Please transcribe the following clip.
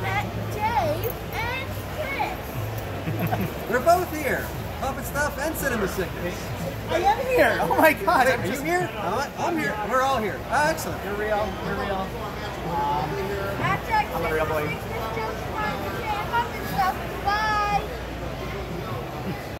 Pennsylvania, met Dave and Chris. We're both here. Muppet Stuff and Cinema Sickness. I am here. Oh my god. Wait, are you here? I'm here. We're all here. Oh, excellent. You're real. You're real. Um, I'm a real boy.